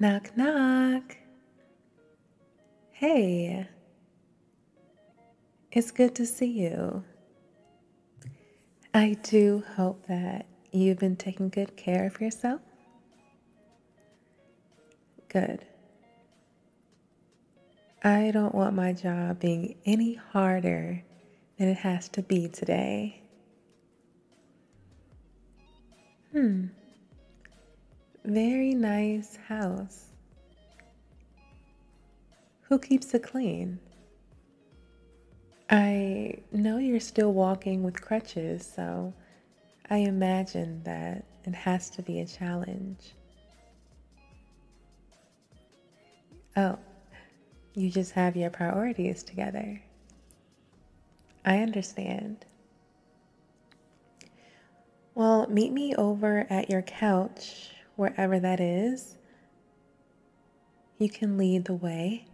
Knock, knock. Hey, it's good to see you. I do hope that you've been taking good care of yourself. Good. I don't want my job being any harder than it has to be today. Hmm. Very nice house. Who keeps it clean? I know you're still walking with crutches, so I imagine that it has to be a challenge. Oh, you just have your priorities together. I understand. Well, meet me over at your couch, wherever that is. You can lead the way.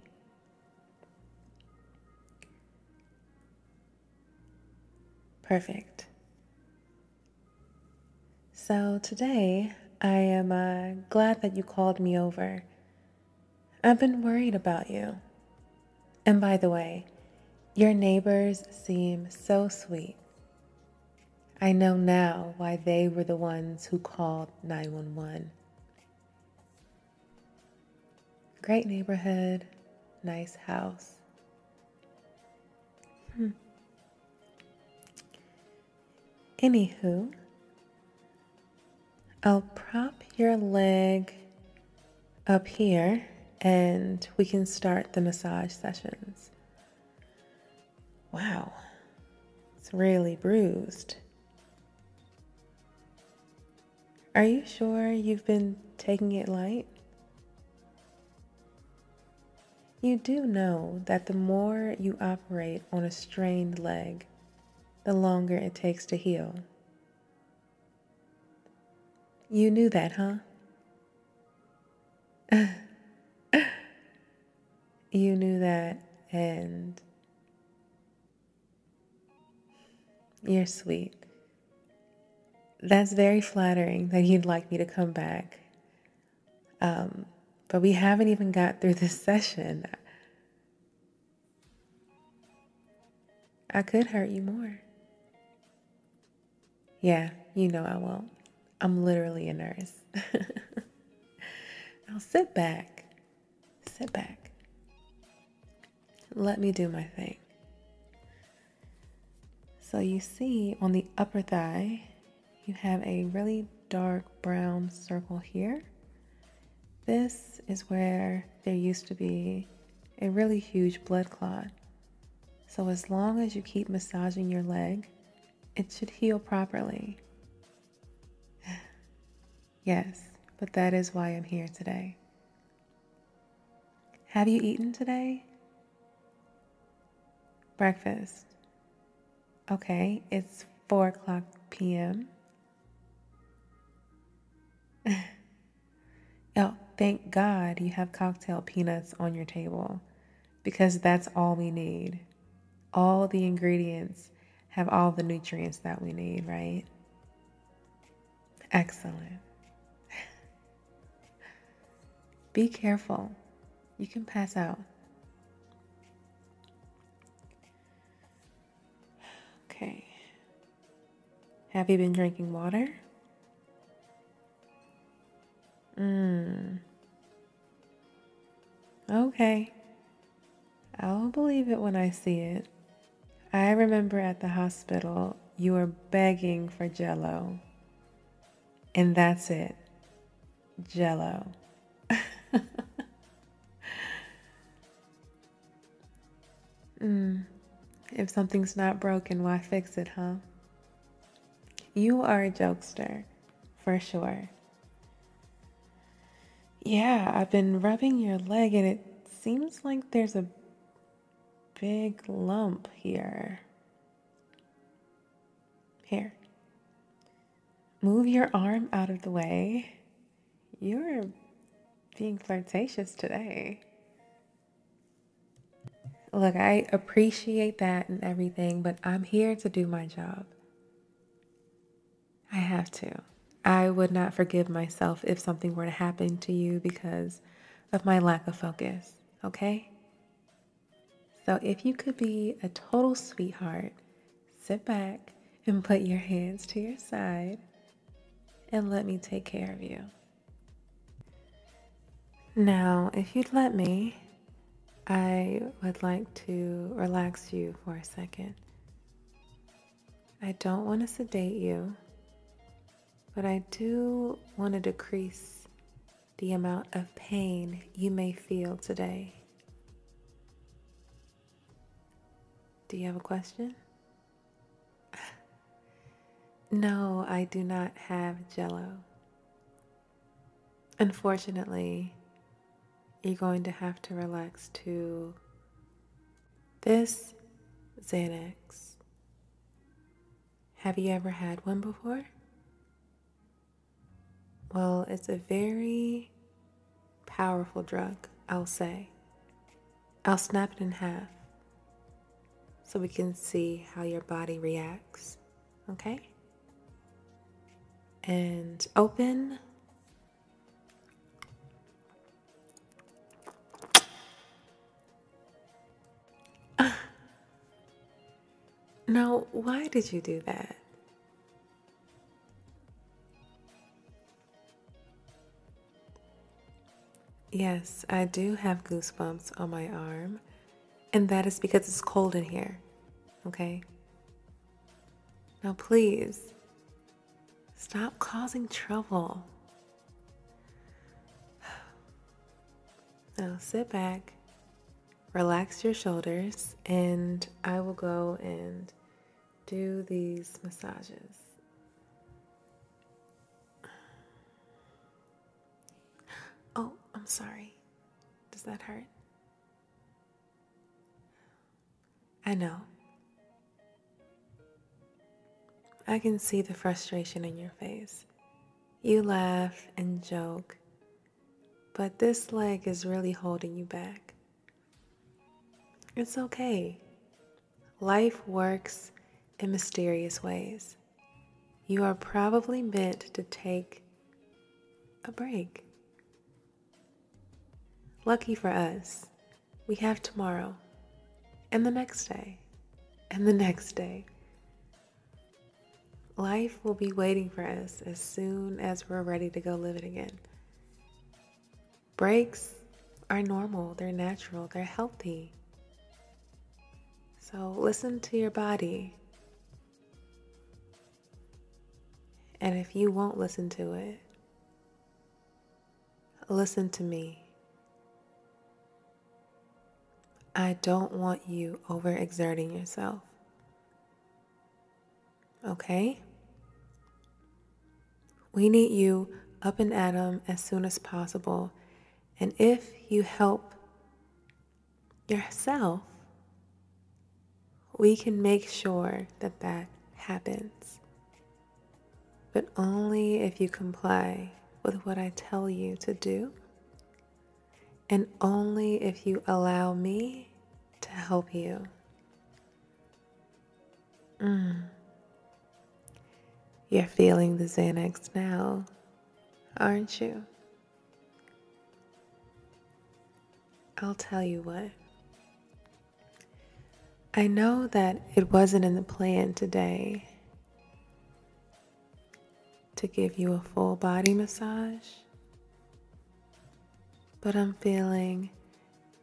Perfect. So today, I am uh, glad that you called me over. I've been worried about you. And by the way, your neighbors seem so sweet. I know now why they were the ones who called 911. Great neighborhood, nice house. Hmm. Anywho, I'll prop your leg up here and we can start the massage sessions. Wow, it's really bruised. Are you sure you've been taking it light? You do know that the more you operate on a strained leg, the longer it takes to heal. You knew that, huh? you knew that, and you're sweet. That's very flattering that you'd like me to come back. Um, but we haven't even got through this session. I could hurt you more. Yeah, you know I won't. I'm literally a nurse. now sit back. Sit back. Let me do my thing. So you see on the upper thigh, you have a really dark brown circle here. This is where there used to be a really huge blood clot. So as long as you keep massaging your leg, it should heal properly. yes, but that is why I'm here today. Have you eaten today? Breakfast. Okay, it's 4 o'clock p.m. oh, thank God you have cocktail peanuts on your table because that's all we need. All the ingredients have all the nutrients that we need, right? Excellent. Be careful. You can pass out. Okay. Have you been drinking water? Okay. I'll believe it when I see it. I remember at the hospital you were begging for jello. And that's it. Jello. mm. If something's not broken, why fix it, huh? You are a jokester, for sure. Yeah, I've been rubbing your leg and it seems like there's a big lump here. Here. Move your arm out of the way. You're being flirtatious today. Look, I appreciate that and everything, but I'm here to do my job. I have to. I would not forgive myself if something were to happen to you because of my lack of focus, okay? So if you could be a total sweetheart, sit back and put your hands to your side and let me take care of you. Now, if you'd let me, I would like to relax you for a second. I don't want to sedate you, but I do want to decrease the amount of pain you may feel today. Do you have a question? No, I do not have jello. Unfortunately, you're going to have to relax to this Xanax. Have you ever had one before? Well, it's a very powerful drug, I'll say. I'll snap it in half so we can see how your body reacts. Okay? And open. Now, why did you do that? Yes, I do have goosebumps on my arm, and that is because it's cold in here. Okay? Now, please stop causing trouble. Now, sit back, relax your shoulders, and I will go and do these massages. I'm sorry. Does that hurt? I know. I can see the frustration in your face. You laugh and joke, but this leg is really holding you back. It's okay. Life works in mysterious ways. You are probably meant to take a break. Lucky for us, we have tomorrow, and the next day, and the next day. Life will be waiting for us as soon as we're ready to go live it again. Breaks are normal, they're natural, they're healthy. So listen to your body. And if you won't listen to it, listen to me. I don't want you overexerting yourself. Okay? We need you up and at 'em as soon as possible. And if you help yourself, we can make sure that that happens. But only if you comply with what I tell you to do and only if you allow me to help you. Mm. You're feeling the Xanax now, aren't you? I'll tell you what. I know that it wasn't in the plan today to give you a full body massage but I'm feeling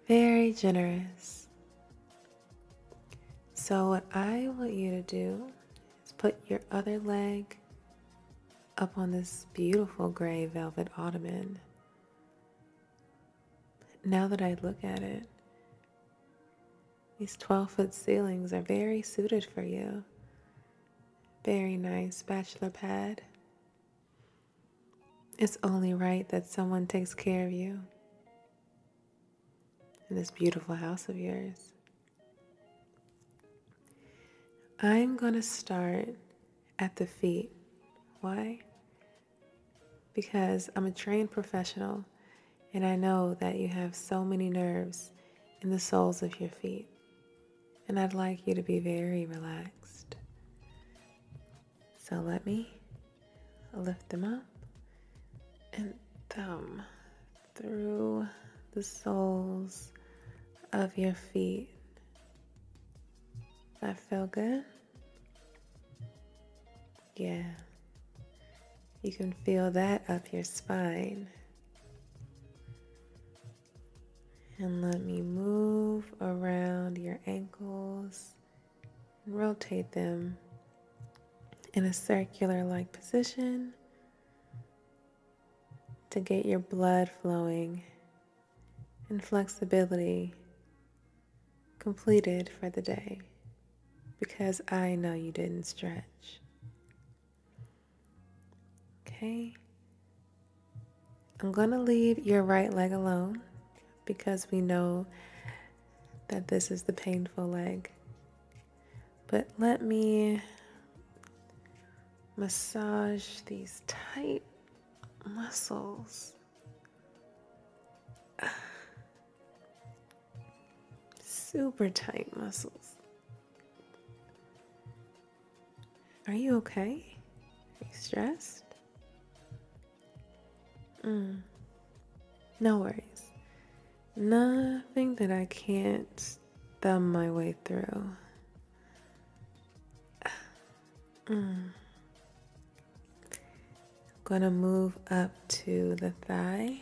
very generous. So, what I want you to do is put your other leg up on this beautiful gray velvet ottoman. Now that I look at it, these 12 foot ceilings are very suited for you. Very nice bachelor pad. It's only right that someone takes care of you in this beautiful house of yours. I'm going to start at the feet. Why? Because I'm a trained professional and I know that you have so many nerves in the soles of your feet. And I'd like you to be very relaxed. So let me lift them up and thumb through the soles of your feet. That feel good? Yeah. You can feel that up your spine. And let me move around your ankles and rotate them in a circular like position to get your blood flowing and flexibility completed for the day because I know you didn't stretch. Okay. I'm going to leave your right leg alone because we know that this is the painful leg. But let me massage these tight muscles. Super tight muscles. Are you okay? Are you stressed? Mm. No worries. Nothing that I can't thumb my way through. Mm. Gonna move up to the thigh